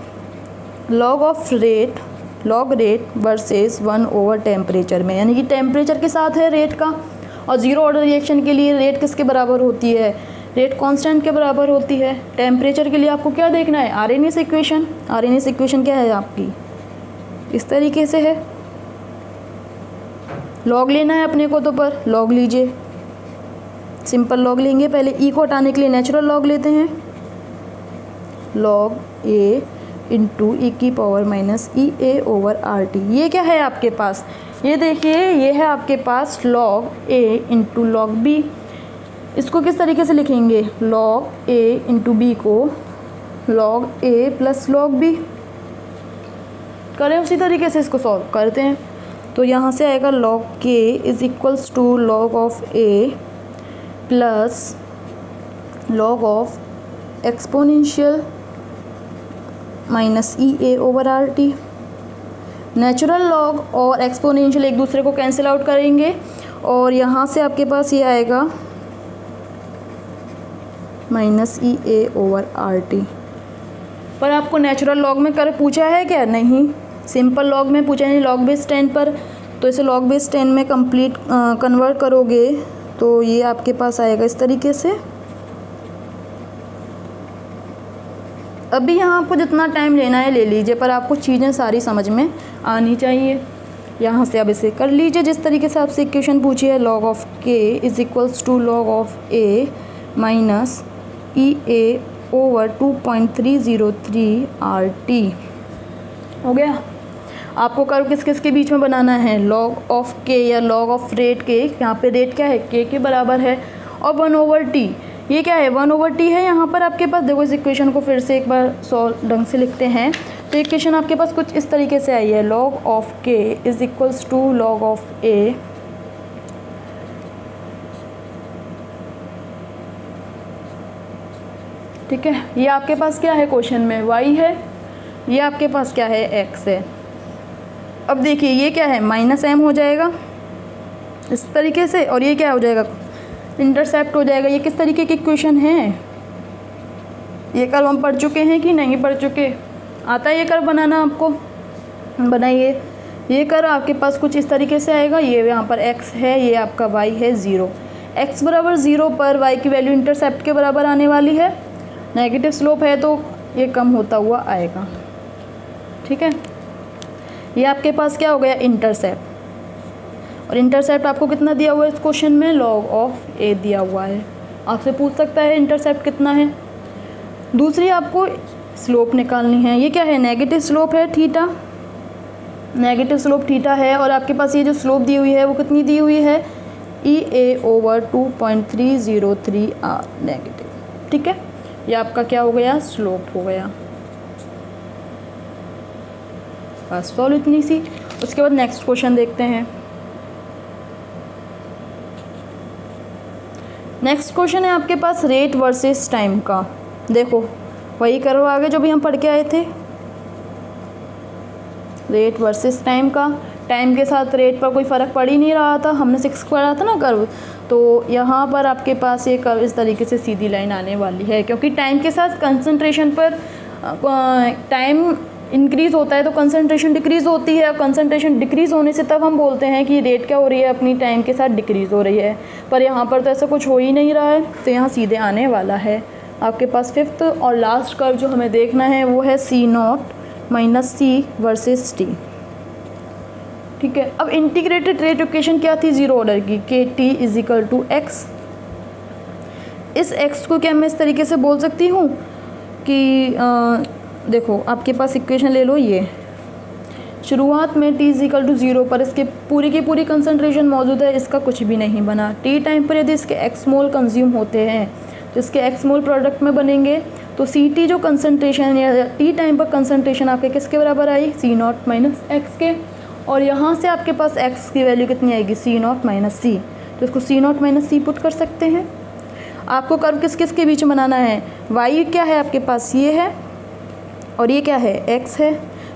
Log of rate log rate versus one over temperature में। यानी कि टेम्परेचर के साथ है रेट का। और ज़ीरो ऑर्डर रिएक्शन के लिए रेट किसके बराबर होती है? रेट कांस्टेंट के बराबर होती है। टेम्परेचर के लिए आपको क्या देखना है? R N S equation R N S equation क्या है आपकी? इस तरीके से है। लॉग लेना है अपने को तो पर। लॉग लीजिए। सिंपल लॉग लेंगे। पहले ई e को हटाने के लिए नेचुरल लॉग लेते हैं। लॉग ए इंटू ई की power minus E A over R T ये क्या है आपके पास? ये देखिए, ये है आपके पास log A into log B इसको किस तरीके से लिखेंगे? लॉग ए इंटू बी को log A plus log B करें उसी तरीके से इसको सॉल्व करते हैं। तो यहाँ से आएगा log K is equals to log of A plus log of exponential minus E A over R T natural log और एक्सपोनेंशियल एक दूसरे को कैंसिल आउट करेंगे। और यहाँ से आपके पास ये आएगा। Minus E A over R T पर आपको नेचुरल लॉग में कर पूछा है क्या? नहीं। सिंपल लॉग में पूछा नहीं लॉग बेस टेन पर। तो इसे लॉग बेस टेन में कंप्लीट कन्वर्ट करोगे तो ये आपके पास आएगा इस तरीके से। अभी यहाँ आपको जितना टाइम लेना है, ले लीजिए, पर आपको चीज़ें सारी समझ में आनी चाहिए। यहाँ से अब इसे कर लीजिए। जिस तरीके से आपसे इक्वेशन पूछी है log of K is equals to log of A minus E A over two point three zero three R T हो गया? आपको कर्व किस किस के बीच में बनाना है? लॉग ऑफ़ के या लॉग ऑफ़ रेट के यहाँ पे रेट क्या है? के के बराबर है। और वन ओवर टी ये क्या है? वन ओवर टी है। यहाँ पर आपके पास देखो इस इक्वेशन को फिर से एक बार सॉल्व ढंग से लिखते हैं। तो इक्वेशन आपके पास कुछ इस तरीके से आई है। Log of K is equals to log of A ठीक है? ये आपके पास क्या है क्वेश्चन में? वाई है। ये आपके पास क्या है? एक्स है। अब देखिए, ये क्या है? माइनस एम हो जाएगा। इस तरीके से। और ये क्या हो जाएगा? इंटरसेप्ट हो जाएगा। ये किस तरीके की क्वेश्चन है? ये कर्व हम पढ़ चुके हैं कि नहीं पढ़ चुके? आता है ये कर्व बनाना आपको? बनाइए। ये कर्व आपके पास कुछ इस तरीके से आएगा। ये यहाँ पर एक्स है, ये आपका वाई है ज़ीरो एक्स बराबर ज़ीरो पर वाई की वैल्यू इंटरसेप्ट के बराबर आने वाली है। नेगेटिव स्लोप है तो ये कम होता हुआ आएगा। ठीक है? ये आपके पास क्या हो गया? इंटरसेप्ट और इंटरसेप्ट आपको कितना दिया हुआ है इस क्वेश्चन में? लॉग ऑफ़ ए दिया हुआ है। आपसे पूछ सकता है इंटरसेप्ट कितना है। दूसरी आपको स्लोप निकालनी है। ये क्या है? नेगेटिव स्लोप है, थीटा। नेगेटिव स्लोप थीटा है और आपके पास ये जो स्लोप दी हुई है, वो कितनी दी हुई है? E A over two point three zero three R negative ठीक है? ये आपका क्या हो गया? स्लोप हो गया। बस सॉल्व इतनी सी। उसके बाद नेक्स्ट क्वेश्चन देखते हैं। नेक्स्ट क्वेश्चन है आपके पास रेट वर्सेस टाइम का। देखो, वही करो आगे जो भी हम पढ़ के आए थे। रेट वर्सेस टाइम का। टाइम के साथ रेट पर कोई फ़र्क पड़ ही नहीं रहा था। हमने सिक्स पढ़ा था ना कर्व तो यहाँ पर आपके पास ये कर्व इस तरीके से सीधी लाइन आने वाली है। क्योंकि टाइम के साथ कंसंट्रेशन पर टाइम इंक्रीज़ होता है तो कंसंट्रेशन डिक्रीज़ होती है। कंसंट्रेशन डिक्रीज़ होने से तब हम बोलते हैं कि रेट क्या हो रही है? अपनी टाइम के साथ डिक्रीज़ हो रही है। पर यहाँ पर तो ऐसा कुछ हो ही नहीं रहा है तो यहाँ सीधे आने वाला है। आपके पास फिफ्थ और लास्ट कर्व जो हमें देखना है, वो है C naught minus C versus T ठीक है? अब इंटीग्रेटेड रेट इक्वेशन क्या थी ज़ीरो ऑर्डर की? K T is equal to X इस एक्स को क्या मैं इस तरीके से बोल सकती हूँ कि देखो, आपके पास इक्वेशन ले लो ये। शुरुआत में T is equal to zero पर इसके पूरी की पूरी कंसनट्रेशन मौजूद है, इसका कुछ भी नहीं बना। टी टाइम पर यदि इसके एक्स मोल कंज्यूम होते हैं तो इसके एक्स मोल प्रोडक्ट में बनेंगे। तो सी टी जो कंसनट्रेशन या टी टाइम पर कंसनट्रेशन आपके किसके बराबर आई? सी नॉट माइनस एक्स के। और यहाँ से आपके पास एक्स की वैल्यू कितनी आएगी? सी नॉट माइनस सी तो इसको C naught minus C put कर सकते हैं। आपको कर्व किस किस के बीच बनाना है? वाई क्या है आपके पास? ये है। और ये क्या है? एक्स है।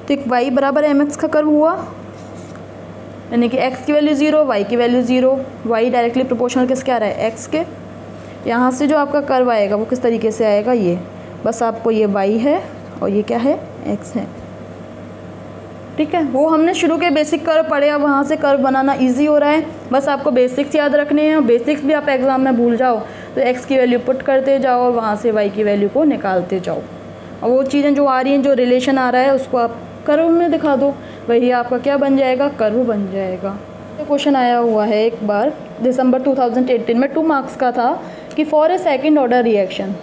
तो एक वाई बराबर एम एक्स का कर्व हुआ। यानी कि एक्स की वैल्यू ज़ीरो वाई की value zero Y directly proportional किसके आ रहा है? एक्स के। यहाँ से जो आपका कर्व आएगा, वो किस तरीके से आएगा? ये। बस आपको ये वाई है और ये क्या है? एक्स है। ठीक है? वो हमने शुरू के बेसिक कर्व पढ़े, अब वहाँ से कर्व बनाना इजी हो रहा है। बस आपको बेसिक्स याद रखने हैं। बेसिक्स भी आप एग्ज़ाम में भूल जाओ। तो एक्स की वैल्यू पुट करते जाओ और वहाँ से वाई की वैल्यू को निकालते जाओ। वो चीज़ें जो आ रही हैं, जो रिलेशन आ रहा है, उसको आप कर्व में दिखा दो। वही आपका क्या बन जाएगा? कर्व बन जाएगा। क्वेश्चन आया हुआ है एक बार दिसंबर 2018 में। टू मार्क्स का था कि for a second order reaction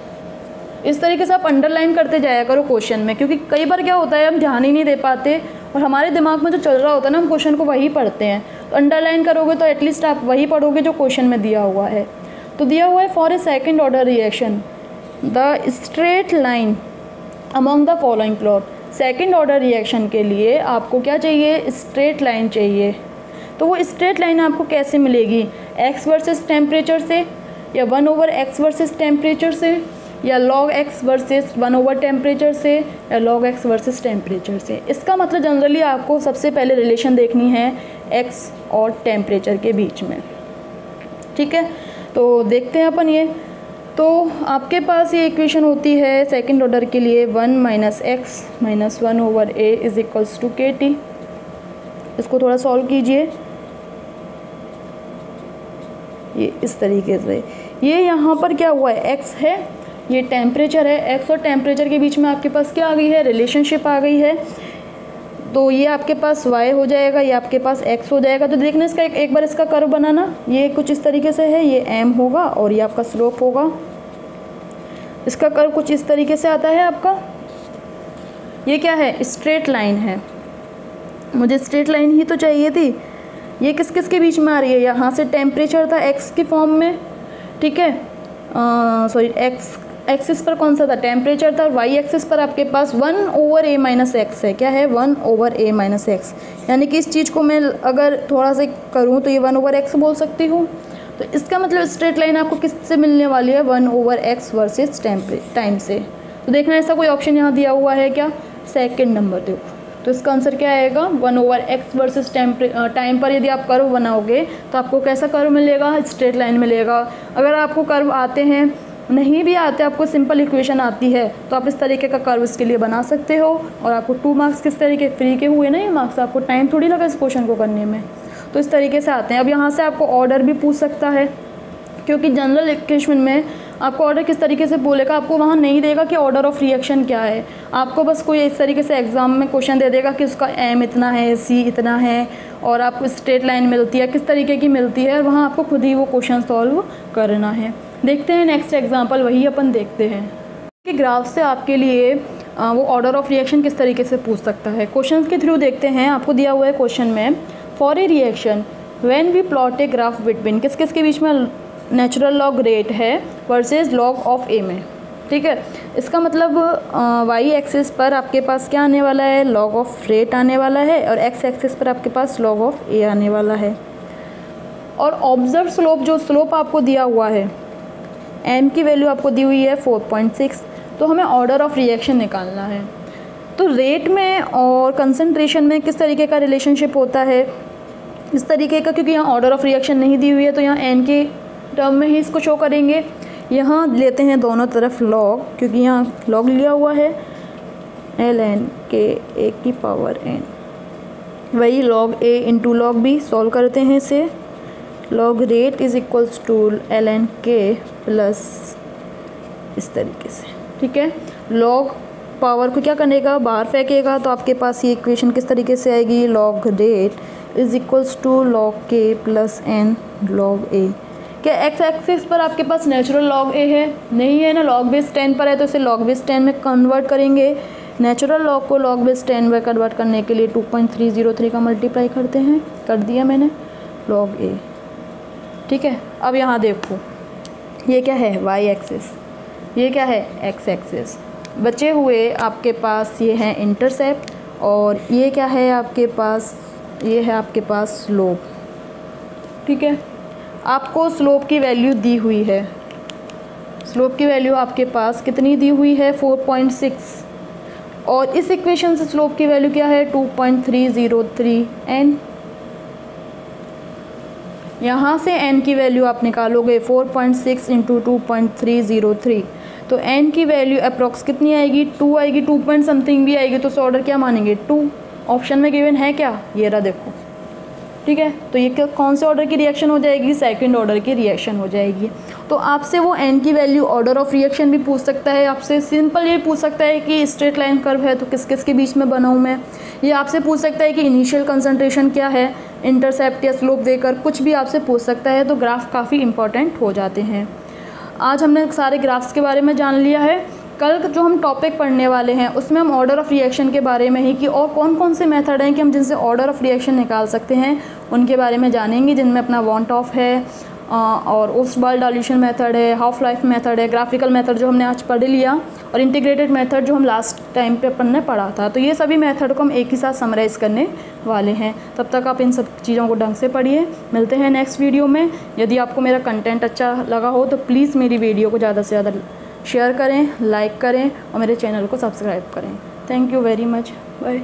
इस तरीके से आप अंडरलाइन करते जाया करो क्वेश्चन में, क्योंकि कई बार क्या होता है, हम ध्यान ही नहीं दे पाते और हमारे दिमाग में जो चल रहा होता है ना, हम क्वेश्चन को वही पढ़ते हैं। तो अंडरलाइन करोगे तो एटलीस्ट आप वही पढ़ोगे जो क्वेश्चन में दिया हुआ है। तो दिया हुआ है for a second order reaction the straight line among the following plot second order reaction के लिए आपको क्या चाहिए? स्ट्रेट लाइन चाहिए। तो वो स्ट्रेट लाइन आपको कैसे मिलेगी? एक्स वर्सेस टेम्परेचर से या one over X versus temperature से या log X versus one over temperature से या लॉग एक्स वर्सेस टेम्परेचर से? इसका मतलब जनरली आपको सबसे पहले रिलेशन देखनी है एक्स और टेम्परेचर के बीच में। ठीक है? तो देखते हैं अपन ये। तो आपके पास ये इक्वेशन होती है सेकंड ऑर्डर के लिए one minus X minus one over A is equals to K T इसको थोड़ा सॉल्व कीजिए। ये इस तरीके से। ये यहाँ पर क्या हुआ है? एक्स है ये टेम्परेचर है। एक्स और टेम्परेचर के बीच में आपके पास क्या आ गई है? रिलेशनशिप आ गई है। तो ये आपके पास y हो जाएगा ये आपके पास x हो जाएगा। तो देखना इसका एक, एक बार इसका कर्व बनाना। ये कुछ इस तरीके से है ये m होगा और ये आपका स्लोप होगा। इसका कर्व कुछ इस तरीके से आता है आपका? ये क्या है? स्ट्रेट लाइन है। मुझे स्ट्रेट लाइन ही तो चाहिए थी। ये किस किस के बीच में आ रही है? यहाँ से टेम्परेचर था एक्स की फॉर्म में। ठीक है? सॉरी एक्स एक्सिस पर कौन सा था? टेम्परेचर था। वाई एक्सिस पर आपके पास one over A minus X है। क्या है? One over A minus X यानी कि इस चीज़ को मैं अगर थोड़ा सा करूँ तो ये वन ओवर एक्स बोल सकती हूँ। तो इसका मतलब स्ट्रेट लाइन आपको किससे मिलने वाली है? One over X versus time से। तो देखना ऐसा कोई ऑप्शन यहाँ दिया हुआ है क्या? सेकेंड नंबर देखो। तो इसका आंसर क्या आएगा? One over X versus time पर यदि आप कर्व बनाओगे तो आपको कैसा कर्व मिलेगा? स्ट्रेट लाइन मिलेगा। अगर आपको कर्व आते हैं, नहीं भी आते, आपको सिंपल इक्वेशन आती है तो आप इस तरीके का कर्व इसके लिए बना सकते हो। और आपको टू मार्क्स किस तरीके फ्री के हुए ना ये मार्क्स आपको टाइम थोड़ी लगा इस क्वेश्चन को करने में। तो इस तरीके से आते हैं। अब यहाँ से आपको ऑर्डर भी पूछ सकता है, क्योंकि जनरल इक्वेशन में आपको ऑर्डर किस तरीके से बोलेगा, आपको वहाँ नहीं देगा कि ऑर्डर ऑफ़ रिएक्शन क्या है। आपको बस कोई इस तरीके से एग्ज़ाम में क्वेश्चन दे देगा कि उसका एम इतना है सी इतना है, और आपको स्ट्रेट लाइन मिलती है, किस तरीके की मिलती है, और वहाँ आपको खुद ही वो क्वेश्चन सॉल्व करना है। देखते हैं नेक्स्ट एग्ज़ाम्पल वही अपन देखते हैं कि ग्राफ से आपके लिए वो ऑर्डर ऑफ़ रिएक्शन किस तरीके से पूछ सकता है। क्वेश्चन के थ्रू देखते हैं, आपको दिया हुआ है क्वेश्चन में for a reaction when we plot a graph between किस किस के बीच में नेचुरल लॉग रेट है वर्सेज लॉग ऑफ़ ए में? ठीक है? इसका मतलब वाई एक्सिस पर आपके पास क्या आने वाला है? लॉग ऑफ़ रेट आने वाला है और एक्स एक्सिस पर आपके पास लॉग ऑफ़ ए आने वाला है। और ऑब्ज़र्व स्लोप जो स्लोप आपको दिया हुआ है एम की वैल्यू आपको दी हुई है फोर पॉइंट सिक्स तो हमें ऑर्डर ऑफ़ रिएक्शन निकालना है। तो रेट में और कंसनट्रेशन में किस तरीके का रिलेशनशिप होता है? इस तरीके का, क्योंकि यहाँ ऑर्डर ऑफ़ रिएक्शन नहीं दी हुई है तो यहाँ एन के टर्म में ही इसको शो करेंगे। यहाँ लेते हैं दोनों तरफ़ लॉग क्योंकि यहाँ लॉग लिया हुआ है। एल एन के ए की पावर एन वही log A into log B solve करते हैं इसे। Log rate is equals to L N K plus इस तरीके से। ठीक है? लॉग पावर को क्या करेगा? बाहर फेंकेगा तो आपके पास ये इक्वेशन किस तरीके से आएगी? Log rate is equals to log K plus N log A क्या एक्स एक्सिस पर आपके पास नेचुरल लॉग ए है? नहीं है ना लॉग बेस टेन पर है तो इसे लॉग बेस टेन में कन्वर्ट करेंगे। नेचुरल लॉग को लॉग बेस टेन में कन्वर्ट करने के लिए two point three zero three का मल्टीप्लाई करते हैं। कर दिया मैंने लॉग ए ठीक है, अब यहाँ देखो। ये क्या है? वाई एक्सिस ये क्या है? एक्स एक्सिस बचे हुए आपके पास ये हैं इंटरसेप्ट और ये क्या है आपके पास? ये है आपके पास स्लोप ठीक है? आपको स्लोप की वैल्यू दी हुई है। स्लोप की वैल्यू आपके पास कितनी दी हुई है? 4.6 और इस इक्वेशन से स्लोप की वैल्यू क्या है? 2.303 एन यहाँ से एन की वैल्यू आप निकालोगे 4.6 point six into two point three zero three तो एन की वैल्यू अप्रॉक्स कितनी आएगी? टू आएगी टू पॉइंट समथिंग भी आएगी तो उस ऑर्डर क्या मानेंगे? टू ऑप्शन में गिवन है क्या? ये रहा देखो। ठीक है? तो ये कौन से ऑर्डर की रिएक्शन हो जाएगी? सेकंड ऑर्डर की रिएक्शन हो जाएगी। तो आपसे वो एन की वैल्यू ऑर्डर ऑफ़ रिएक्शन भी पूछ सकता है आपसे। सिंपल ये पूछ सकता है कि स्ट्रेट लाइन कर्व है तो किस किस के बीच में बनाऊँ मैं। ये आपसे पूछ सकता है कि इनिशियल कंसनट्रेशन क्या है? इंटरसेप्ट या स्लोप देकर कुछ भी आपसे पूछ सकता है। तो ग्राफ काफ़ी इंपॉर्टेंट हो जाते हैं। आज हमने सारे ग्राफ्स के बारे में जान लिया है। कल जो हम टॉपिक पढ़ने वाले हैं, उसमें हम ऑर्डर ऑफ़ रिएक्शन के बारे में ही कि और कौन कौन से मेथड हैं कि हम जिनसे ऑर्डर ऑफ़ रिएक्शन निकाल सकते हैं, उनके बारे में जानेंगे, जिनमें अपना वॉन्ट ऑफ़ है और ओस्ट बॉल डाल्यूशन मेथड है हाफ़ लाइफ मेथड है ग्राफिकल मेथड जो हमने आज पढ़ लिया, और इंटीग्रेटेड मेथड जो हम लास्ट टाइम पे अपन ने पढ़ा था। तो ये सभी मेथड को हम एक ही साथ समराइज करने वाले हैं। तब तक आप इन सब चीज़ों को ढंग से पढ़िए। मिलते हैं नेक्स्ट वीडियो में। यदि आपको मेरा कंटेंट अच्छा लगा हो तो प्लीज़ मेरी वीडियो को ज़्यादा से ज़्यादा शेयर करें लाइक करें और मेरे चैनल को सब्सक्राइब करें। Thank you very much bye